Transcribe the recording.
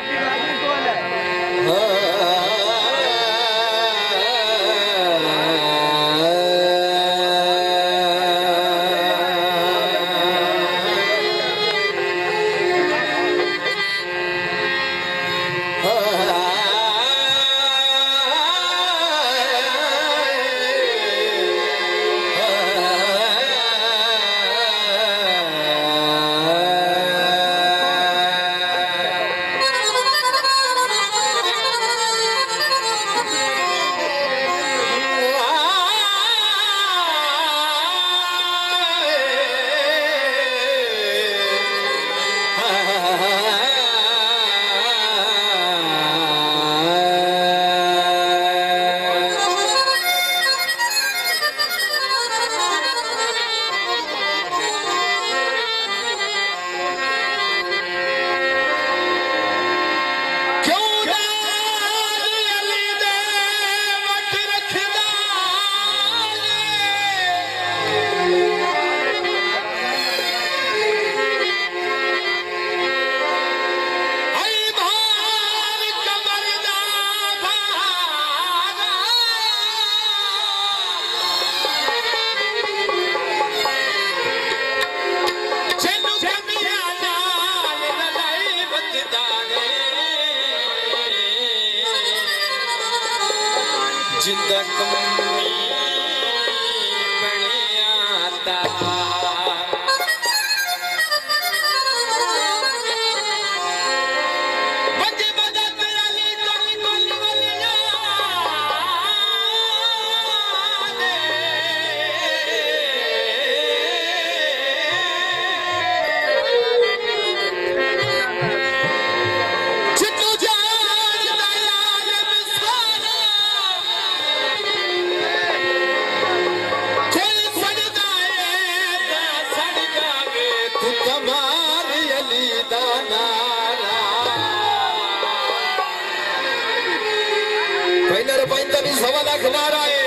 happy जिंद कमी सवा लाख नारा है।